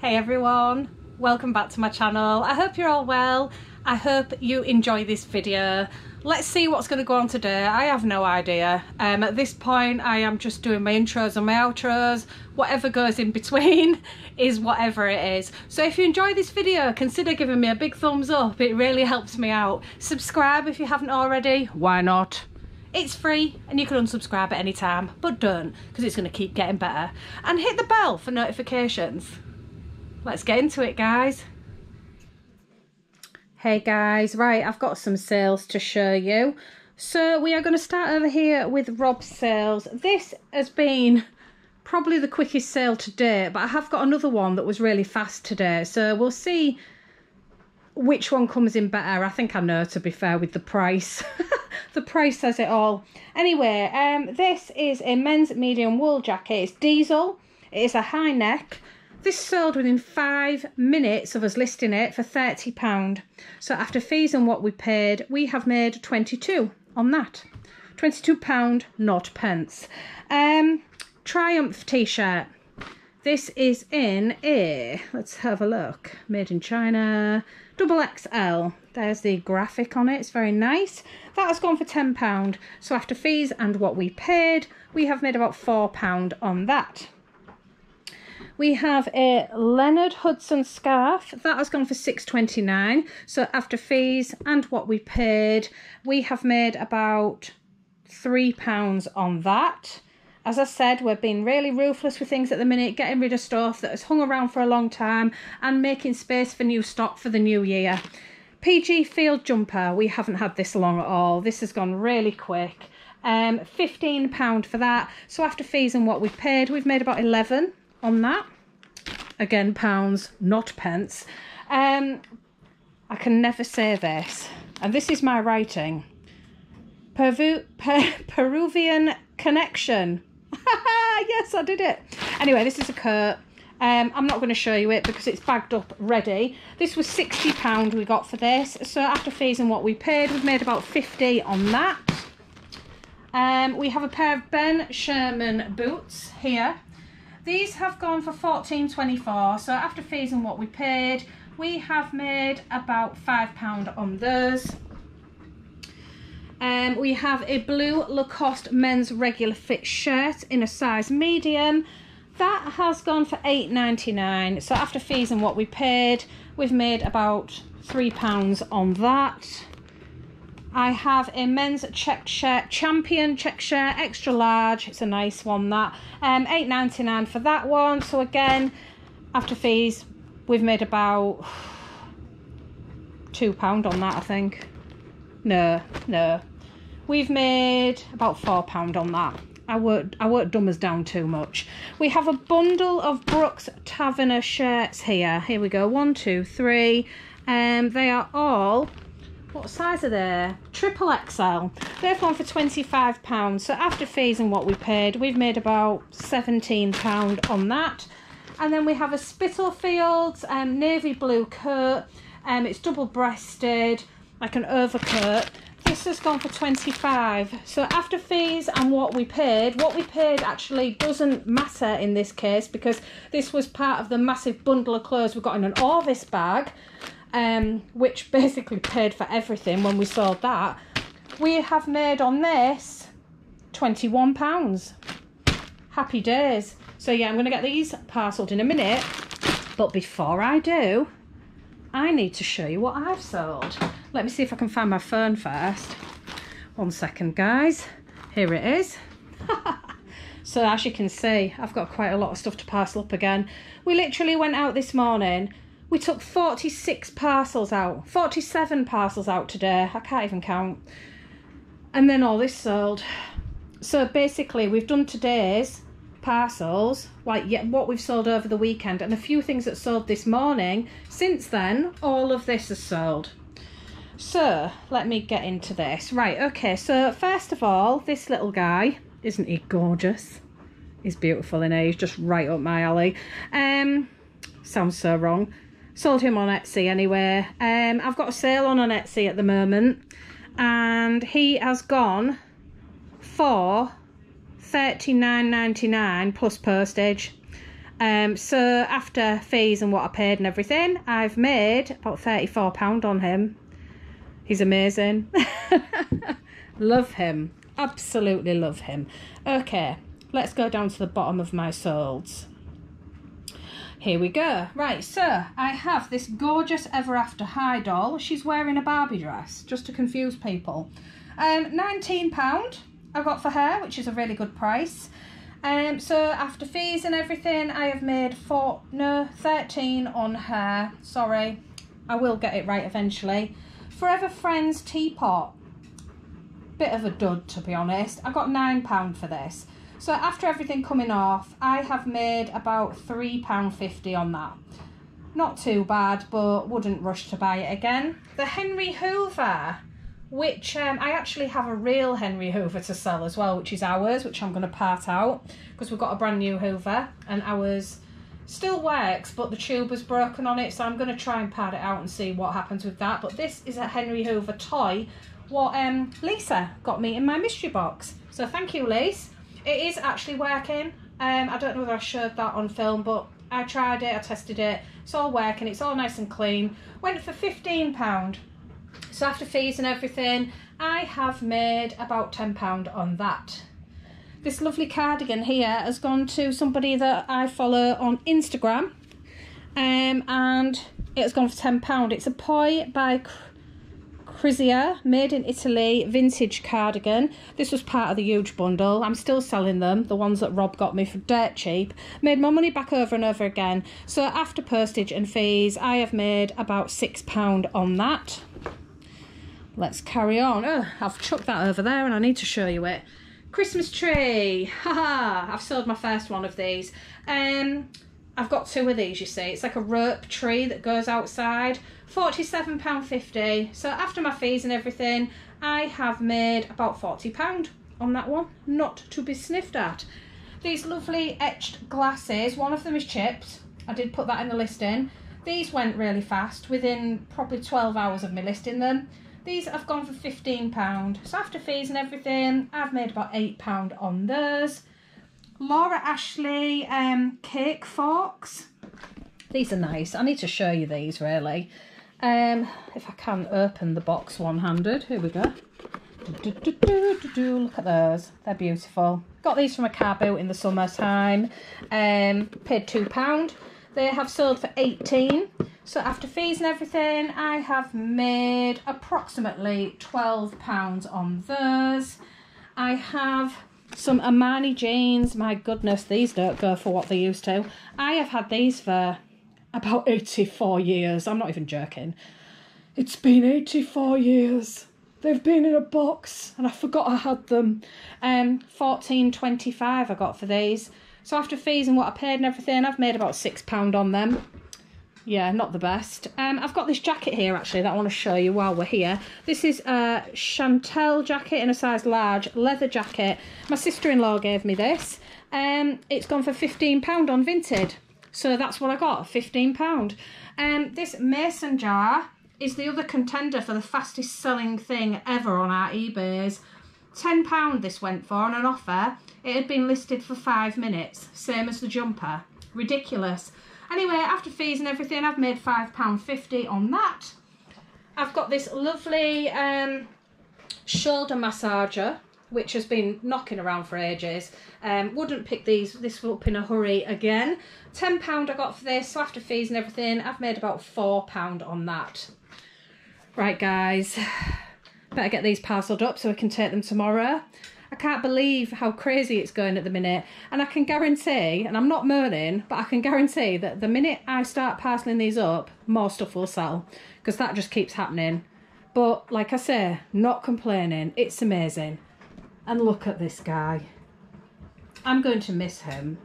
Hey everyone, welcome back to my channel. I hope you're all well. I hope you enjoy this video. Let's see what's going to go on today. I have no idea. Um, at this point I am just doing my intros and my outros. Whatever goes in between is whatever it is. So if you enjoy this video, consider giving me a big thumbs up. It really helps me out. Subscribe if you haven't already. Why not? It's free and you can unsubscribe at any time, but don't because it's going to keep getting better. And hit the bell for notifications let's get into it guys. Hey guys. Right i've got some sales to show you. So we are going to start over here with rob's sales. This has been probably the quickest sale to date but i have got another one that was really fast today. So we'll see which one comes in better. I think i know to be fair with the price. The price says it all. Anyway um this is a men's medium wool jacket. It's diesel. It is a high neck this sold within five minutes of us listing it for £30. So after fees and what we paid, we have made 22 on that. £22, not pence. Um, Triumph t-shirt. This is in a, let's have a look, made in China, double XL. There's the graphic on it, it's very nice. That has gone for £10. So after fees and what we paid, we have made about £4 on that. We have a Leonard Hudson scarf. That has gone for six twenty nine. So after fees and what we paid, we have made about £3 on that. As I said, we're being really ruthless with things at the minute, getting rid of stuff that has hung around for a long time and making space for new stock for the new year. PG Field Jumper, we haven't had this long at all. This has gone really quick. Um, £15 for that. So after fees and what we've paid, we've made about 11 on that. Again, pounds, not pence. Um, I can never say this, and this is my writing. Pervu per Peruvian connection. yes, I did it. Anyway, this is a Kurt. Um, I'm not going to show you it because it's bagged up ready. This was £60 we got for this. So after fees and what we paid, we've made about 50 on that. Um, we have a pair of Ben Sherman boots here. These have gone for 14.24. So after fees and what we paid, we have made about £5 on those. Um, we have a blue Lacoste men's regular fit shirt in a size medium. That has gone for $8.99. So after fees and what we paid, we've made about £3 on that. I have a men's check shirt, champion check shirt, extra large. It's a nice one that. Um, eight ninety nine for that one. So again, after fees, we've made about two pound on that. I think. No, no, we've made about four pound on that. I won't, I dumb us down too much. We have a bundle of Brooks Taverner shirts here. Here we go. One, two, three. Um, they are all what size are they? Triple XL. They've gone for £25. So after fees and what we paid, we've made about £17 on that. And then we have a Spitalfields um, navy blue coat. Um, it's double breasted, like an overcoat. This has gone for 25 So after fees and what we paid, what we paid actually doesn't matter in this case because this was part of the massive bundle of clothes we got in an Orvis bag um, which basically paid for everything when we sold that, we have made on this £21. Happy days. So yeah, I'm going to get these parcelled in a minute. But before I do, I need to show you what I've sold. Let me see if I can find my phone first. One second, guys. Here it is. so as you can see, I've got quite a lot of stuff to parcel up again. We literally went out this morning we took 46 parcels out, 47 parcels out today. I can't even count. And then all this sold. So basically, we've done today's parcels, like yeah, what we've sold over the weekend, and a few things that sold this morning. Since then, all of this has sold. So let me get into this. Right, okay, so first of all, this little guy, isn't he gorgeous? He's beautiful in He's just right up my alley. Um, sounds so wrong sold him on Etsy anyway. Um, I've got a sale on on Etsy at the moment, and he has gone for thirty nine ninety nine plus postage. Um, so after fees and what I paid and everything, I've made about £34 on him. He's amazing. love him. Absolutely love him. Okay, let's go down to the bottom of my souls. Here we go. Right, so I have this gorgeous Ever After High doll. She's wearing a Barbie dress, just to confuse people. Um, £19 I got for her, which is a really good price. Um, so after fees and everything, I have made four, no, 13 on her. Sorry, I will get it right eventually. Forever Friends teapot. Bit of a dud, to be honest. I got £9 for this. So after everything coming off, I have made about £3.50 on that. Not too bad, but wouldn't rush to buy it again. The Henry Hoover, which um, I actually have a real Henry Hoover to sell as well, which is ours, which I'm going to part out because we've got a brand new Hoover and ours still works, but the tube was broken on it, so I'm going to try and part it out and see what happens with that. But this is a Henry Hoover toy, what um, Lisa got me in my mystery box. So thank you, Lisa. It is actually working. Um, I don't know whether I showed that on film, but I tried it, I tested it. It's all working, it's all nice and clean. Went for £15. So after fees and everything, I have made about £10 on that. This lovely cardigan here has gone to somebody that I follow on Instagram. Um, and it has gone for £10. It's a Poi by Krizia, made in Italy, vintage cardigan. This was part of the huge bundle. I'm still selling them, the ones that Rob got me for dirt cheap. Made my money back over and over again. So after postage and fees, I have made about £6 on that. Let's carry on. Oh, I've chucked that over there and I need to show you it. Christmas tree. Haha, I've sold my first one of these. Um, I've got two of these, you see. It's like a rope tree that goes outside. £47.50. So after my fees and everything, I have made about £40 on that one. Not to be sniffed at. These lovely etched glasses. One of them is chips. I did put that in the listing. These went really fast, within probably 12 hours of me listing them. These I've gone for £15. So after fees and everything, I've made about £8 on those. Laura Ashley um, cake forks. These are nice. I need to show you these really. Um, if I can open the box one-handed. Here we go. Do, do, do, Look at those. They're beautiful. Got these from a car boot in the summertime. Um, paid £2. They have sold for 18 So after fees and everything, I have made approximately £12 on those. I have some Armani jeans. My goodness, these don't go for what they used to. I have had these for about 84 years. I'm not even joking. It's been 84 years. They've been in a box and I forgot I had them. Um, 14.25 I got for these. So after fees and what I paid and everything, I've made about £6 on them yeah, not the best. Um, I've got this jacket here actually that I want to show you while we're here. This is a Chantel jacket in a size large, leather jacket. My sister-in-law gave me this. Um, it's gone for £15 on Vinted. So that's what I got, £15. Um, this mason jar is the other contender for the fastest selling thing ever on our eBays. £10 this went for on an offer. It had been listed for five minutes, same as the jumper. Ridiculous. Anyway, after fees and everything, I've made £5.50 on that. I've got this lovely um, shoulder massager, which has been knocking around for ages. Um, wouldn't pick these this up in a hurry again. £10 I got for this, so after fees and everything, I've made about £4 on that. Right, guys, better get these parcelled up so we can take them tomorrow. I can't believe how crazy it's going at the minute. And I can guarantee, and I'm not moaning, but I can guarantee that the minute I start parceling these up, more stuff will sell. Because that just keeps happening. But like I say, not complaining. It's amazing. And look at this guy. I'm going to miss him.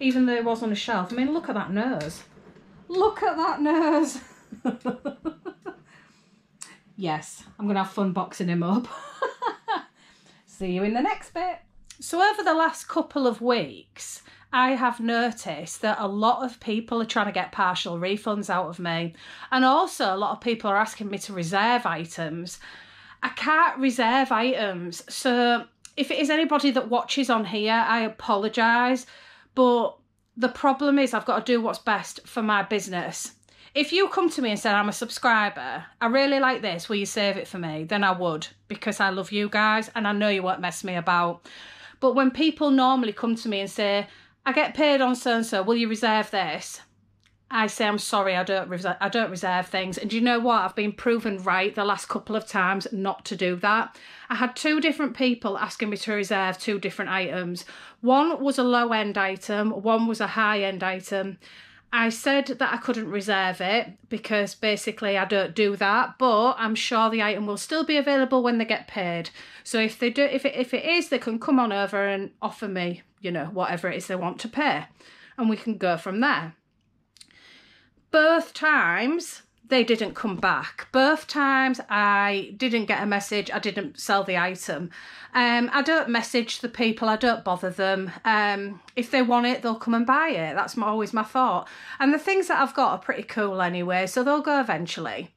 Even though he was on a shelf. I mean, look at that nose. Look at that nose. yes, I'm going to have fun boxing him up. See you in the next bit. So over the last couple of weeks, I have noticed that a lot of people are trying to get partial refunds out of me. And also a lot of people are asking me to reserve items. I can't reserve items. So if it is anybody that watches on here, I apologise. But the problem is I've got to do what's best for my business. If you come to me and say I'm a subscriber, I really like this, will you save it for me? Then I would because I love you guys and I know you won't mess me about. But when people normally come to me and say, I get paid on so and so, will you reserve this? I say I'm sorry, I don't reserve, I don't reserve things. And you know what? I've been proven right the last couple of times not to do that. I had two different people asking me to reserve two different items. One was a low end item, one was a high end item. I said that I couldn't reserve it because basically I don't do that, but I'm sure the item will still be available when they get paid. So if they do if it if it is, they can come on over and offer me, you know, whatever it is they want to pay. And we can go from there both times they didn't come back. Both times I didn't get a message, I didn't sell the item. Um, I don't message the people, I don't bother them. Um, if they want it, they'll come and buy it. That's my, always my thought. And the things that I've got are pretty cool anyway, so they'll go eventually.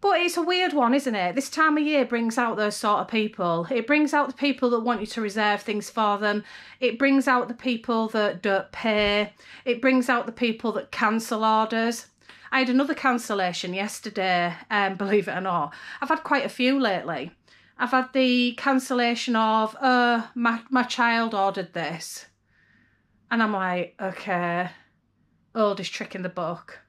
But it's a weird one, isn't it? This time of year brings out those sort of people. It brings out the people that want you to reserve things for them. It brings out the people that don't pay. It brings out the people that cancel orders. I had another cancellation yesterday, um, believe it or not. I've had quite a few lately. I've had the cancellation of, uh, my, my child ordered this. And I'm like, okay, oldest trick in the book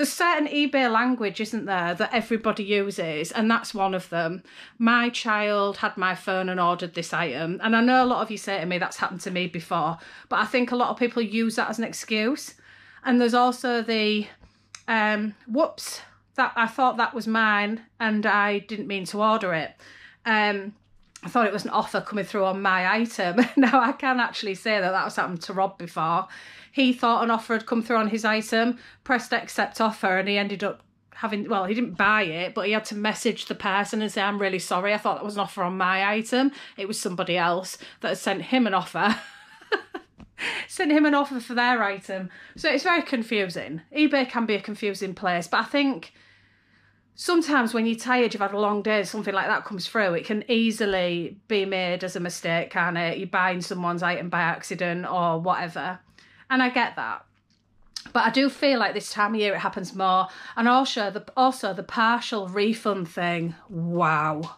there's certain eBay language, isn't there, that everybody uses, and that's one of them. My child had my phone and ordered this item, and I know a lot of you say to me that's happened to me before, but I think a lot of people use that as an excuse. And there's also the um, whoops, that I thought that was mine, and I didn't mean to order it. Um, I thought it was an offer coming through on my item. now I can actually say that that was happened to Rob before. He thought an offer had come through on his item, pressed accept offer, and he ended up having well he didn't buy it but he had to message the person and say i'm really sorry i thought that was an offer on my item it was somebody else that had sent him an offer sent him an offer for their item so it's very confusing ebay can be a confusing place but i think sometimes when you're tired you've had a long day something like that comes through it can easily be made as a mistake can it you're buying someone's item by accident or whatever and I get that. But I do feel like this time of year it happens more. And also the also the partial refund thing. Wow.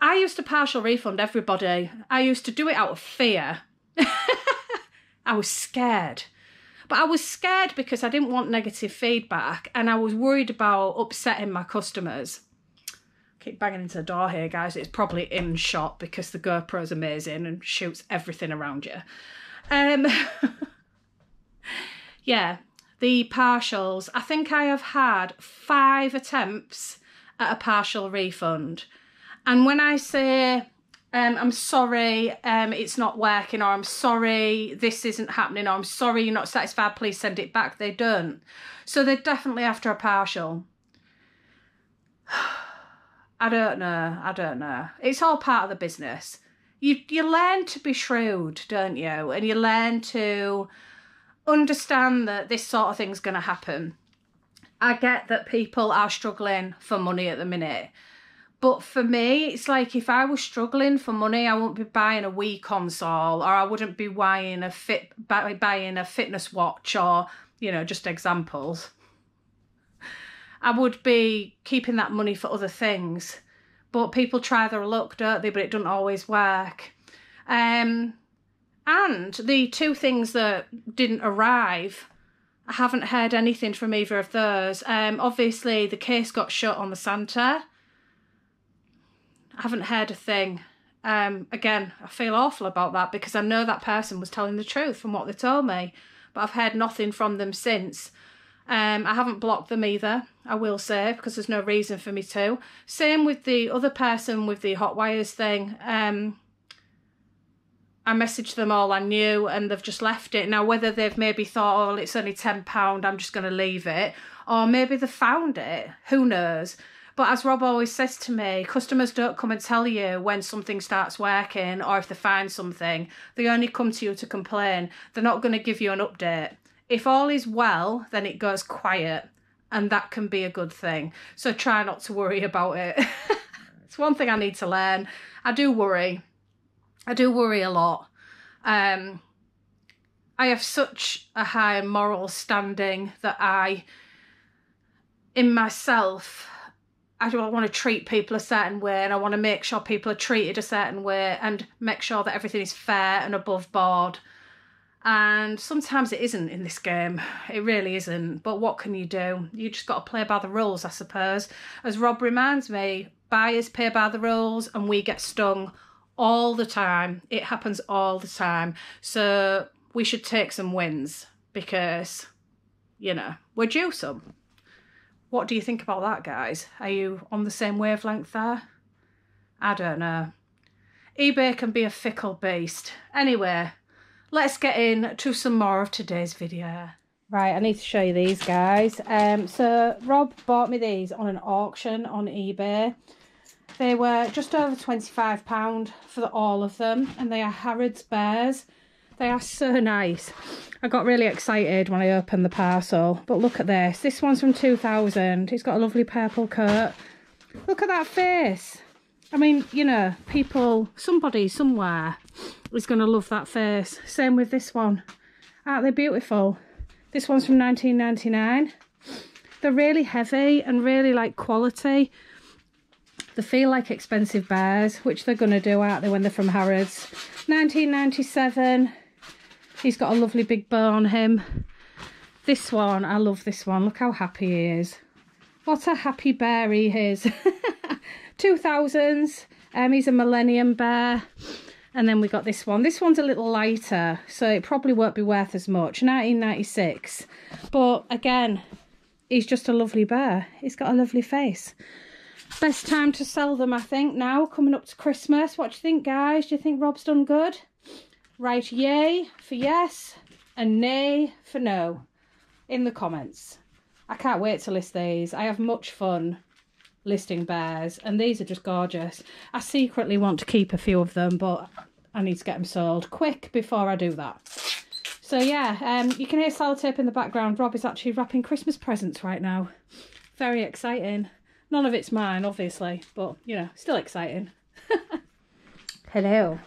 I used to partial refund everybody. I used to do it out of fear. I was scared. But I was scared because I didn't want negative feedback and I was worried about upsetting my customers. keep banging into the door here, guys. It's probably in shot because the GoPro is amazing and shoots everything around you. Um, yeah, the partials. I think I have had five attempts at a partial refund. And when I say um, I'm sorry, um, it's not working, or I'm sorry, this isn't happening, or I'm sorry, you're not satisfied, please send it back, they don't. So they're definitely after a partial. I don't know, I don't know. It's all part of the business you you learn to be shrewd, don't you? And you learn to understand that this sort of thing's going to happen. I get that people are struggling for money at the minute. But for me, it's like if I was struggling for money, I wouldn't be buying a Wii console or I wouldn't be buying a fit buying a fitness watch or, you know, just examples. I would be keeping that money for other things but people try their luck, don't they? But it doesn't always work. Um, and the two things that didn't arrive, I haven't heard anything from either of those. Um, obviously, the case got shut on the Santa. I haven't heard a thing. Um, again, I feel awful about that because I know that person was telling the truth from what they told me, but I've heard nothing from them since. Um, I haven't blocked them either, I will say, because there's no reason for me to. Same with the other person with the hot wires thing. Um, I messaged them all I knew and they've just left it. Now, whether they've maybe thought, oh, it's only £10, I'm just going to leave it, or maybe they found it, who knows. But as Rob always says to me, customers don't come and tell you when something starts working or if they find something. They only come to you to complain. They're not going to give you an update. If all is well, then it goes quiet, and that can be a good thing. So try not to worry about it. it's one thing I need to learn. I do worry. I do worry a lot. Um, I have such a high moral standing that I, in myself, I want to treat people a certain way and I want to make sure people are treated a certain way and make sure that everything is fair and above board. And sometimes it isn't in this game. It really isn't. But what can you do? You just got to play by the rules, I suppose. As Rob reminds me, buyers pay by the rules and we get stung all the time. It happens all the time. So we should take some wins because, you know, we're due some. What do you think about that, guys? Are you on the same wavelength there? I don't know. eBay can be a fickle beast. Anyway, let's get in to some more of today's video. Right, I need to show you these guys. Um, so Rob bought me these on an auction on eBay. They were just over £25 for the, all of them and they are Harrods Bears. They are so nice. I got really excited when I opened the parcel. But look at this. This one's from 2000. It's got a lovely purple coat. Look at that face. I mean, you know, people, somebody somewhere is going to love that face. Same with this one. Aren't they beautiful? This one's from 1999. They're really heavy and really like quality. They feel like expensive bears, which they're going to do, aren't they, when they're from Harrods. 1997. He's got a lovely big bow on him. This one, I love this one. Look how happy he is. What a happy bear he is. 2000s. Um, he's a Millennium Bear. And then we got this one. This one's a little lighter, so it probably won't be worth as much. 1996. But again, he's just a lovely bear. He's got a lovely face. Best time to sell them, I think, now, coming up to Christmas. What do you think, guys? Do you think Rob's done good? Write yay for yes and nay for no in the comments. I can't wait to list these. I have much fun listing bears and these are just gorgeous. I secretly want to keep a few of them but I need to get them sold quick before I do that. So yeah, um, you can hear sellotape in the background. Rob is actually wrapping Christmas presents right now. Very exciting. None of it's mine, obviously, but, you know, still exciting. Hello.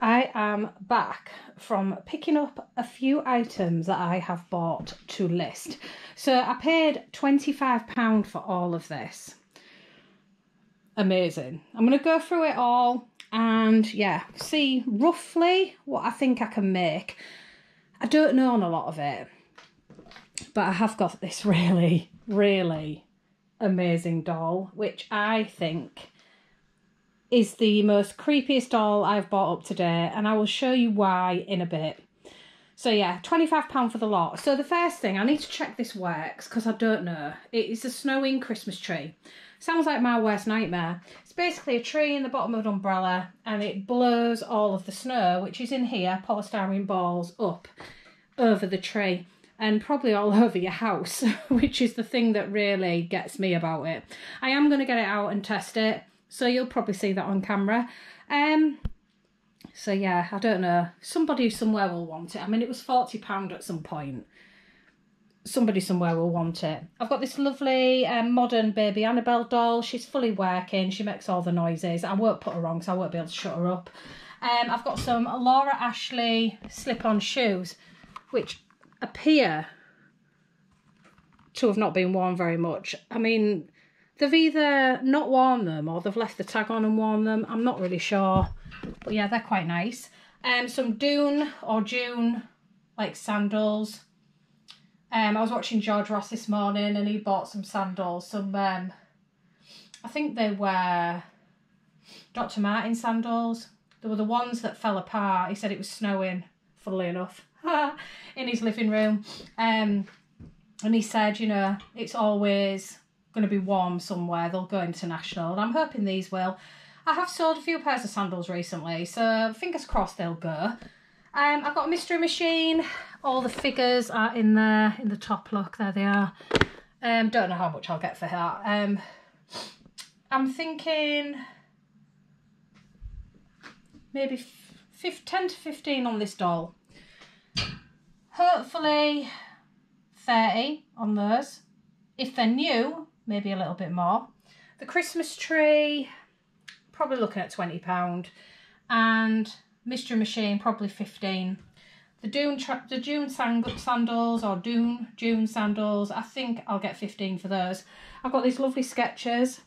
I am back from picking up a few items that I have bought to list. So I paid £25 for all of this amazing. I'm going to go through it all and yeah, see roughly what I think I can make. I don't know on a lot of it, but I have got this really, really amazing doll, which I think is the most creepiest doll I've bought up to date, and I will show you why in a bit. So yeah, £25 for the lot. So the first thing, I need to check this works because I don't know. It is a snowing Christmas tree. Sounds like my worst nightmare. It's basically a tree in the bottom of an umbrella and it blows all of the snow, which is in here, polystyrene balls, up over the tree and probably all over your house, which is the thing that really gets me about it. I am going to get it out and test it, so you'll probably see that on camera. Um, so yeah, I don't know. Somebody somewhere will want it. I mean, it was £40 at some point somebody somewhere will want it. I've got this lovely um, modern baby Annabell doll. She's fully working. She makes all the noises. I won't put her on because I won't be able to shut her up. Um, I've got some Laura Ashley slip-on shoes, which appear to have not been worn very much. I mean, they've either not worn them or they've left the tag on and worn them. I'm not really sure. But yeah, they're quite nice. Um, some Dune or June, like sandals. Um, I was watching George Ross this morning and he bought some sandals, some, um, I think they were Dr. Martin sandals. They were the ones that fell apart. He said it was snowing, funnily enough, in his living room. Um, and he said, you know, it's always going to be warm somewhere. They'll go international. And I'm hoping these will. I have sold a few pairs of sandals recently, so fingers crossed they'll go. Um, I've got a mystery machine. All the figures are in there, in the top look. There they are. Um, don't know how much I'll get for that. Um, I'm thinking maybe 10 to 15 on this doll. Hopefully 30 on those. If they're new, maybe a little bit more. The Christmas tree, probably looking at £20. And Mystery Machine, probably 15 the Dune the Dune sandals or Dune June sandals. I think I'll get 15 for those. I've got these lovely Skechers.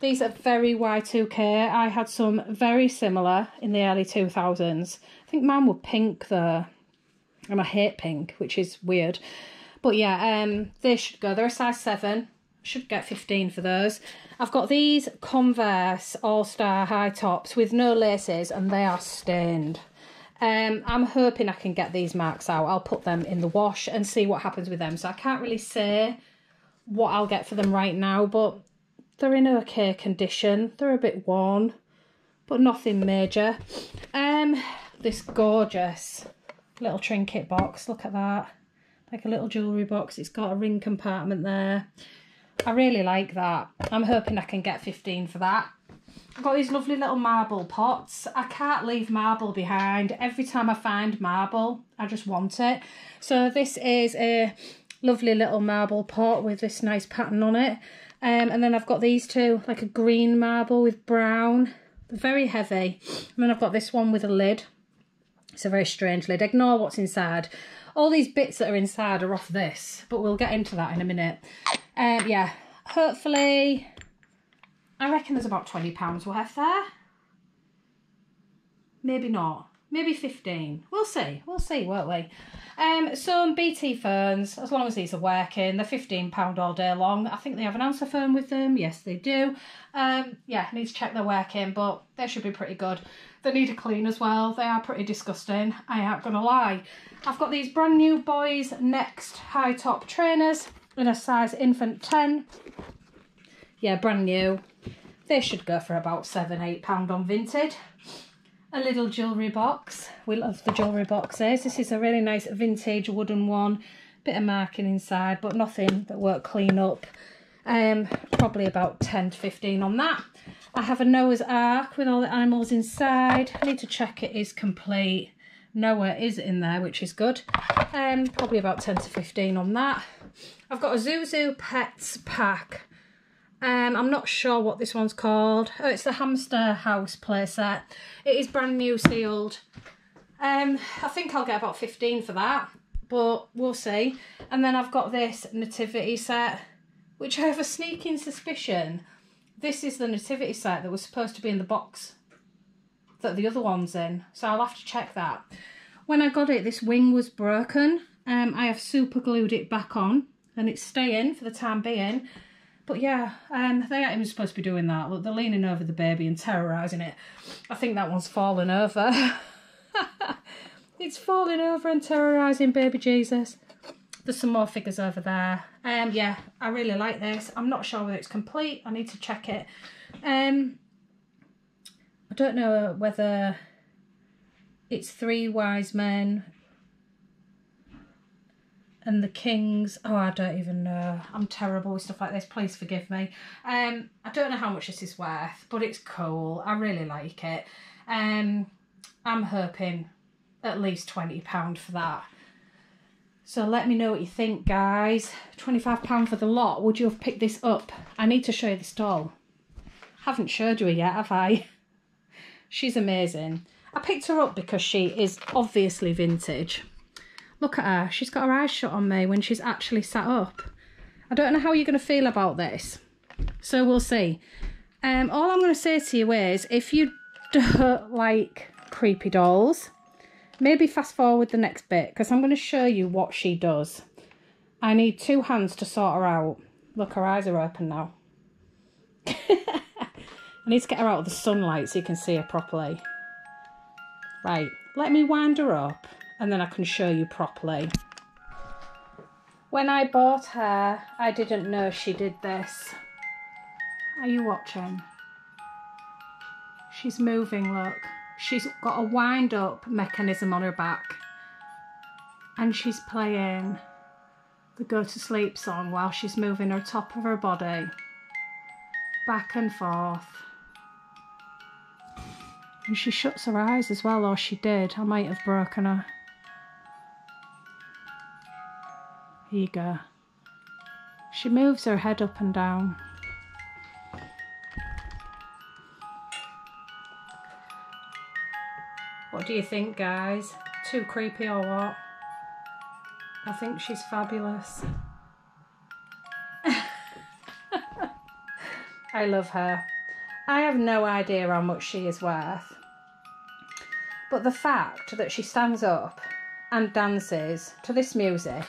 These are very Y2K. I had some very similar in the early 2000s. I think mine were pink though. And I hate pink, which is weird. But yeah, um, they should go. They're a size 7. Should get 15 for those. I've got these Converse All-Star high tops with no laces and they are stained. Um, I'm hoping I can get these marks out. I'll put them in the wash and see what happens with them. So I can't really say what I'll get for them right now, but they're in okay condition. They're a bit worn, but nothing major. Um, this gorgeous little trinket box. Look at that. Like a little jewellery box. It's got a ring compartment there. I really like that. I'm hoping I can get 15 for that. I've got these lovely little marble pots. I can't leave marble behind. Every time I find marble, I just want it. So this is a lovely little marble pot with this nice pattern on it. Um, and then I've got these two, like a green marble with brown. Very heavy. And then I've got this one with a lid. It's a very strange lid. Ignore what's inside. All these bits that are inside are off this, but we'll get into that in a minute. Um, yeah, hopefully I reckon there's about £20 worth there. Maybe not. Maybe 15. We'll see. We'll see, won't we? Um, some BT ferns, as long as these are working, they're £15 all day long. I think they have an answer phone with them. Yes, they do. Um, yeah, need to check they're working, but they should be pretty good. They need a clean as well. They are pretty disgusting. I ain't gonna lie. I've got these brand new Boys Next high top trainers in a size infant 10. Yeah, brand new. They should go for about seven, eight pound on Vinted. A little jewellery box. We love the jewellery boxes. This is a really nice vintage wooden one. Bit of marking inside, but nothing that won't clean up. Um, probably about 10 to 15 on that. I have a Noah's Ark with all the animals inside. I need to check it is complete. Noah is in there, which is good. Um, probably about 10 to 15 on that. I've got a Zhu Zhu Pets pack um, I'm not sure what this one's called. Oh, it's the Hamster House playset. It is brand new sealed. Um, I think I'll get about 15 for that, but we'll see. And then I've got this nativity set, which I have a sneaking suspicion. This is the nativity set that was supposed to be in the box that the other one's in. So I'll have to check that. When I got it, this wing was broken. Um, I have super glued it back on and it's staying for the time being. But yeah, um, they ain't even supposed to be doing that. Look, they're leaning over the baby and terrorising it. I think that one's fallen over. it's falling over and terrorising baby Jesus. There's some more figures over there. Um, yeah, I really like this. I'm not sure whether it's complete. I need to check it. Um, I don't know whether it's three wise men and the Kings. Oh, I don't even know. I'm terrible with stuff like this. Please forgive me. Um, I don't know how much this is worth, but it's cool. I really like it. Um, I'm hoping at least £20 for that. So let me know what you think, guys. £25 for the lot. Would you have picked this up? I need to show you this doll. Haven't showed you her yet, have I? She's amazing. I picked her up because she is obviously vintage. Look at her. She's got her eyes shut on me when she's actually sat up. I don't know how you're going to feel about this. So we'll see. Um, all I'm going to say to you is, if you don't like creepy dolls, maybe fast forward the next bit because I'm going to show you what she does. I need two hands to sort her out. Look, her eyes are open now. I need to get her out of the sunlight so you can see her properly. Right, let me wind her up and then I can show you properly. When I bought her, I didn't know she did this. Are you watching? She's moving, look. She's got a wind up mechanism on her back. And she's playing the go to sleep song while she's moving her top of her body back and forth. And she shuts her eyes as well, or she did. I might have broken her. Go. She moves her head up and down. What do you think, guys? too creepy or what? I think she's fabulous. I love her. I have no idea how much she is worth. But the fact that she stands up and dances to this music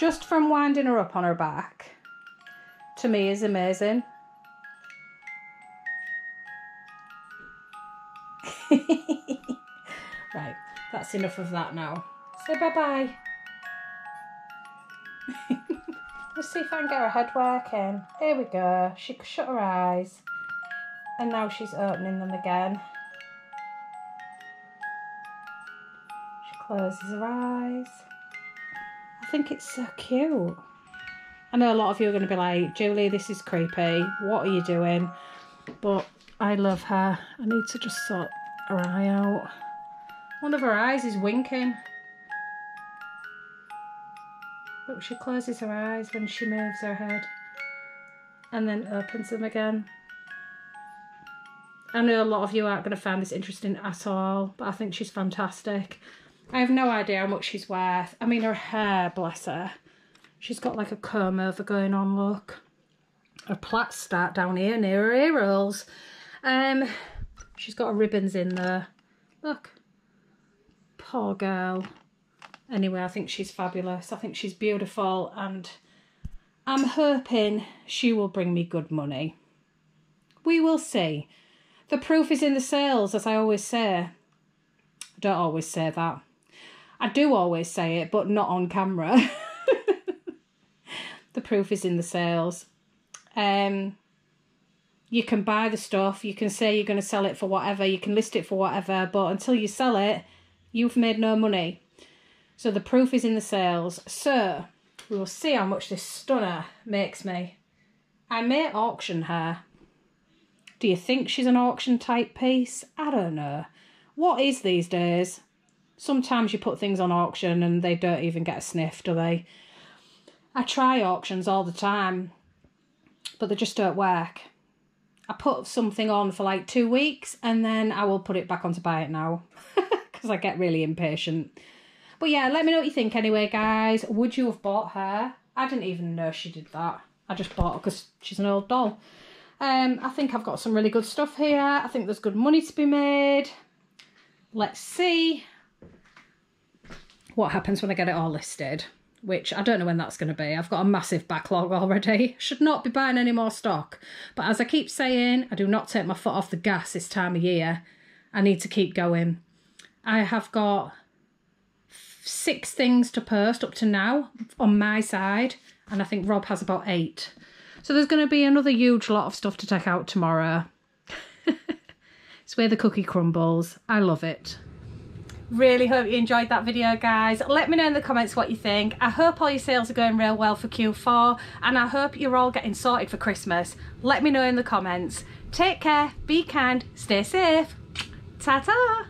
just from winding her up on her back to me is amazing. right, that's enough of that now. Say bye bye. Let's see if I can get her head working. Here we go. She shut her eyes. And now she's opening them again. She closes her eyes. I think it's so cute. I know a lot of you are going to be like, Julie, this is creepy. What are you doing? But I love her. I need to just sort her eye out. One of her eyes is winking. Look, she closes her eyes when she moves her head and then opens them again. I know a lot of you aren't going to find this interesting at all, but I think she's fantastic. I have no idea how much she's worth. I mean, her hair, bless her. She's got like a comb over going on, look. Her plaits start down here near her ear rolls. Um, she's got her ribbons in there. Look. Poor girl. Anyway, I think she's fabulous. I think she's beautiful and I'm hoping she will bring me good money. We will see. The proof is in the sales, as I always say. I don't always say that. I do always say it, but not on camera. the proof is in the sales. Um, you can buy the stuff, you can say you're going to sell it for whatever, you can list it for whatever, but until you sell it, you've made no money. So the proof is in the sales. So we will see how much this stunner makes me. I may auction her. Do you think she's an auction type piece? I don't know. What is these days? Sometimes you put things on auction and they don't even get a sniff, do they? I try auctions all the time, but they just don't work. I put something on for like two weeks and then I will put it back on to buy it now because I get really impatient. But yeah, let me know what you think anyway, guys. Would you have bought her? I didn't even know she did that. I just bought her because she's an old doll. Um, I think I've got some really good stuff here. I think there's good money to be made. Let's see what happens when I get it all listed which I don't know when that's going to be. I've got a massive backlog already. Should not be buying any more stock. But as I keep saying, I do not take my foot off the gas this time of year. I need to keep going. I have got six things to post up to now on my side, and I think Rob has about eight. So there's going to be another huge lot of stuff to take out tomorrow. it's where the cookie crumbles. I love it. Really hope you enjoyed that video, guys. Let me know in the comments what you think. I hope all your sales are going real well for Q4, and I hope you're all getting sorted for Christmas. Let me know in the comments. Take care, be kind, stay safe. Ta-ta!